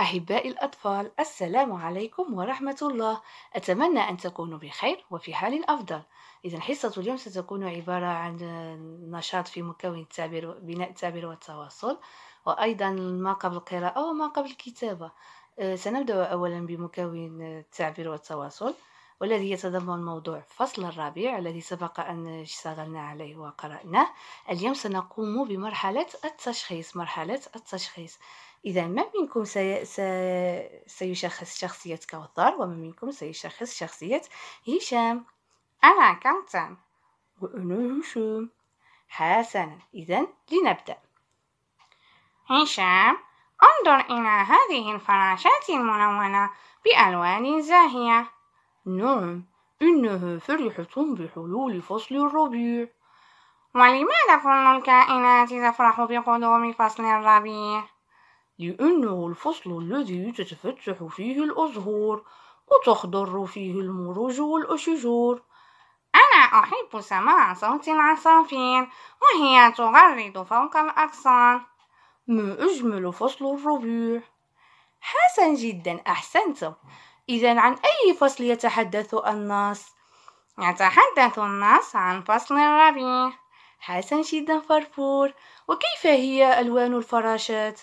أحبائي الأطفال السلام عليكم ورحمة الله. أتمنى أن تكونوا بخير وفي حال أفضل. إذا حصة اليوم ستكون عبارة عن نشاط في مكون التعبير بناء التعبير والتواصل وأيضا ما قبل القراءة وما قبل الكتابة. أه، سنبدأ أولا بمكون التعبير والتواصل والذي يتضمن موضوع فصل الربيع الذي سبق أن اشتغلنا عليه وقرأناه. اليوم سنقوم بمرحلة التشخيص مرحلة التشخيص. إذا ما منكم سي... سي... سيشخص شخصية كوثر وما منكم سيشخص شخصية هشام. أنا كوثر وأنا هشام. حسنا. إذا لنبدأ. هشام انظر إلى هذه الفراشات الملونة بألوان زاهية. نعم إنها فرحة بحلول فصل الربيع. ولماذا كل الكائنات تفرح بقدوم فصل الربيع؟ لأنه الفصل الذي تتفتح فيه الأزهار وتخضر فيه المروج والأشجار أنا أحب سماع صوت العصافير وهي تغرد فوق الأغصان. ما أجمل فصل الربيع؟ حسن جدا أحسنت. إذا عن أي فصل يتحدث النص؟ يتحدث النص عن فصل الربيع. حسن جدا فرفور. وكيف هي ألوان الفراشات؟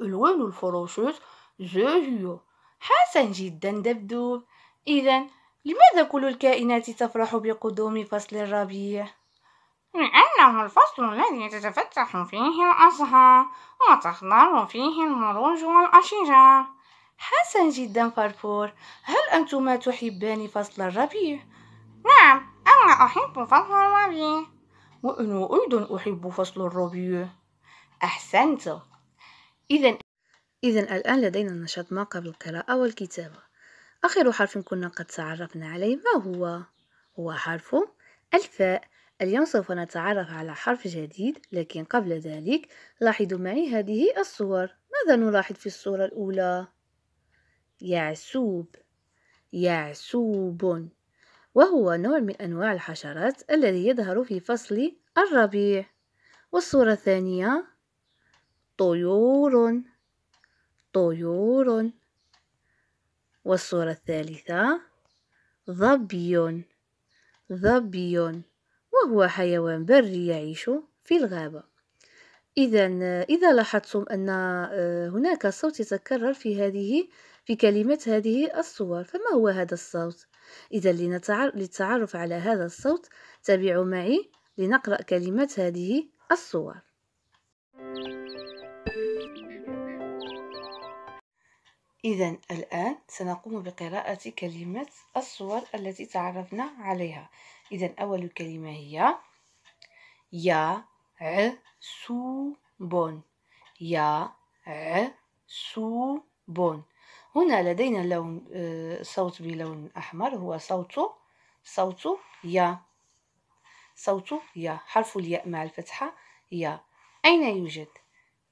ألوان الفراشات زاهية. حسن جدا دبدوب. إذا لماذا كل الكائنات تفرح بقدوم فصل الربيع؟ لأنه الفصل الذي تتفتح فيه الأزهار وتخضر فيه المروج والأشجار. حسن جدا فرفور. هل أنتما تحبان فصل الربيع؟ نعم أنا أحب فصل الربيع. وأنا أيضا أحب فصل الربيع. أحسنت إذا إذا الآن لدينا نشاط ما قبل القراءة والكتابة. آخر حرف كنا قد تعرفنا عليه ما هو؟ هو حرف الفاء. اليوم سوف نتعرف على حرف جديد لكن قبل ذلك لاحظوا معي هذه الصور. ماذا نلاحظ في الصورة الأولى؟ يعسوب. يعسوب. وهو نوع من أنواع الحشرات الذي يظهر في فصل الربيع. والصورة الثانية؟ طيور طيور. والصورة الثالثة ظبي. ظبي. وهو حيوان بري يعيش في الغابة. إذا إذا لاحظتم أن آه، هناك صوت يتكرر في هذه في كلمة هذه الصور فما هو هذا الصوت؟ إذا للتعرف على هذا الصوت تابعوا معي لنقرأ كلمة هذه الصور. إذا الآن سنقوم بقراءة كلمة الصور التي تعرفنا عليها. إذا أول كلمة هي يا ع سو بون. يا ع سو بون. هنا لدينا لون آه، صوت بلون أحمر. هو صوت صوت يا. صوت يا. حرف الياء مع الفتحة يا. أين يوجد؟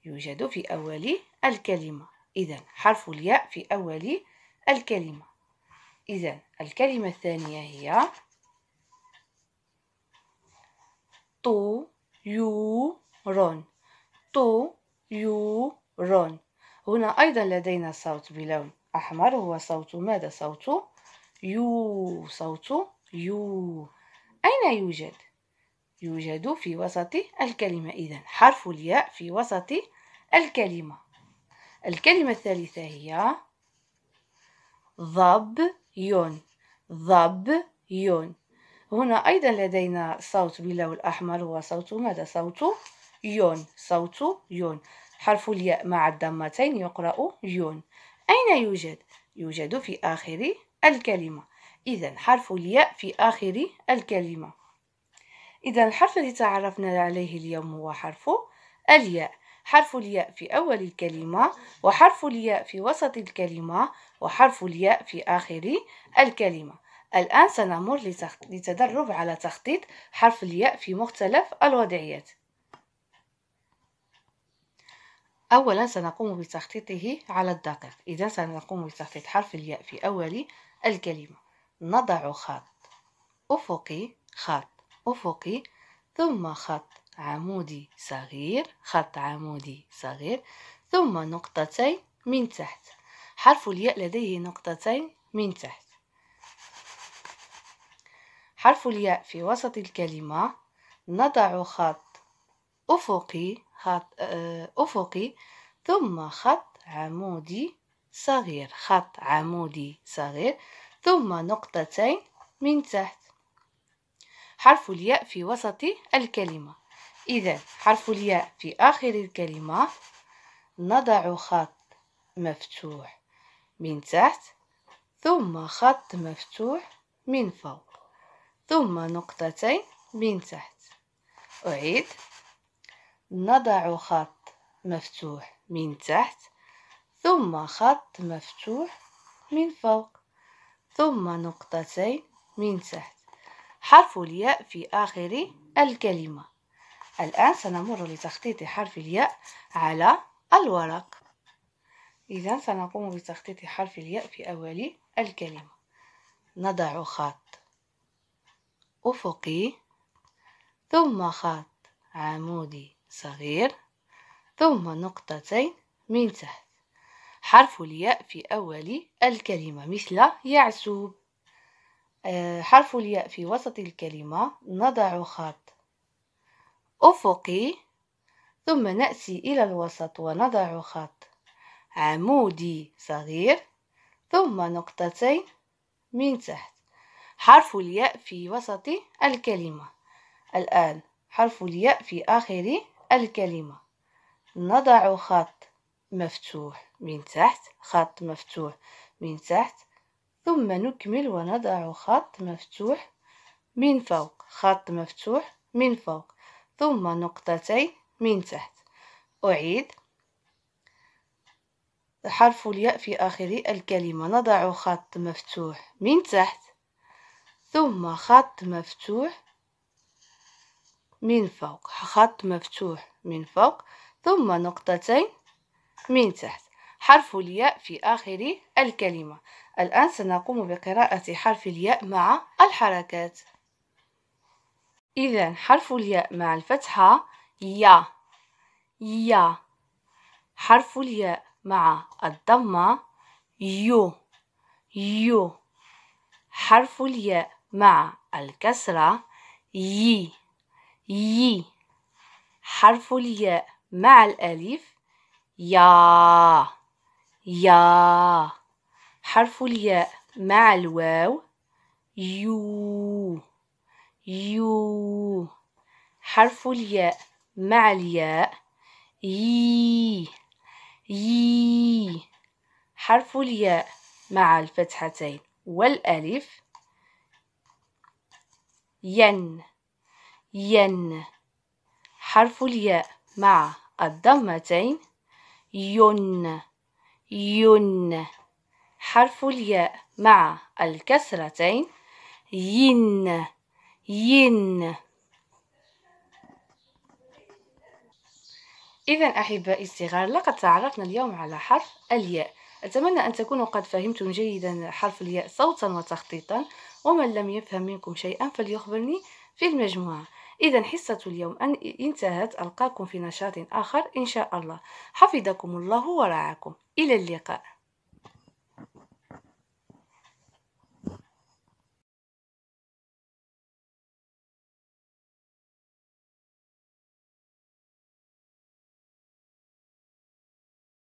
يوجد في أول الكلمة. إذا حرف الياء في أول الكلمة. إذا الكلمة الثانية هي طو يو رون طو يو رون هنا أيضا لدينا صوت بلون أحمر. هو صوت ماذا؟ صوت يو. صوت يو. أين يوجد؟ يوجد في وسط الكلمة. إذا حرف الياء في وسط الكلمة. الكلمة الثالثة هي ضب يون. ضب يون. هنا أيضا لدينا صوت باللون الأحمر. هو صوت ماذا؟ صوت يون. صوت يون. حرف الياء مع الضمتين يقرأ يون. أين يوجد؟ يوجد في آخر الكلمة. إذا حرف الياء في آخر الكلمة. إذا الحرف الذي تعرفنا عليه اليوم هو حرف الياء. حرف الياء في أول الكلمة وحرف الياء في وسط الكلمة وحرف الياء في آخر الكلمة. الآن سنمر لتدرب على تخطيط حرف الياء في مختلف الوضعيات. أولا سنقوم بتخطيطه على الدقيق. إذا سنقوم بتخطيط حرف الياء في أول الكلمة. نضع خط. أفقي خط. أفقي ثم خط عمودي صغير خط عمودي صغير ثم نقطتين من تحت. حرف الياء لديه نقطتين من تحت. حرف الياء في وسط الكلمة. نضع خط أفقي خط آه، أفقي ثم خط عمودي صغير. خط عمودي صغير ثم نقطتين من تحت. حرف الياء في وسط الكلمة. إذا حرف الياء في آخر الكلمة نضع خط مفتوح من تحت ثم خط مفتوح من فوق ثم نقطتين من تحت. أعيد. نضع خط مفتوح من تحت ثم خط مفتوح من فوق ثم نقطتين من تحت. حرف الياء في آخر الكلمة. الآن سنمر لتخطيط حرف الياء على الورق. إذا سنقوم بتخطيط حرف الياء في أول الكلمة. نضع خط. أفقي. ثم خط. عمودي صغير. ثم نقطتين من تحت حرف الياء في أول الكلمة مثل يعسوب حرف الياء في وسط الكلمة نضع خط أفقي ثم نأتي إلى الوسط ونضع خط عمودي صغير ثم نقطتين من تحت. حرف الياء في وسط الكلمة. الآن حرف الياء في آخر الكلمة. نضع خط مفتوح من تحت خط مفتوح من تحت ثم نكمل ونضع خط مفتوح من فوق خط مفتوح من فوق ثم نقطتين من تحت. أعيد. حرف الياء في آخر الكلمة. نضع خط مفتوح من تحت ثم خط مفتوح من فوق. خط مفتوح من فوق ثم نقطتين من تحت. حرف الياء في آخر الكلمة. الآن سنقوم بقراءة حرف الياء مع الحركات. إذا حرف الياء مع الفتحة يا يا. حرف الياء مع الضمة يو يو. حرف الياء مع الكسرة يي يي. حرف الياء مع الألف يا يا. حرف الياء مع الواو. يو. يو. حرف الياء مع الياء. يي. يي. حرف الياء مع الفتحتين والألف. ين. ين. حرف الياء مع الضمتين. ين ين حرف الياء مع الكسرتين. ين ين. إذا أحبائي الصغار لقد تعرفنا اليوم على حرف الياء. أتمنى أن تكونوا قد فهمتم جيدا حرف الياء صوتا وتخطيطا ومن لم يفهم منكم شيئا فليخبرني في المجموعة. إذا حصة اليوم أن انتهت ألقاكم في نشاط آخر إن شاء الله. حفظكم الله ورعاكم. إلى اللقاء.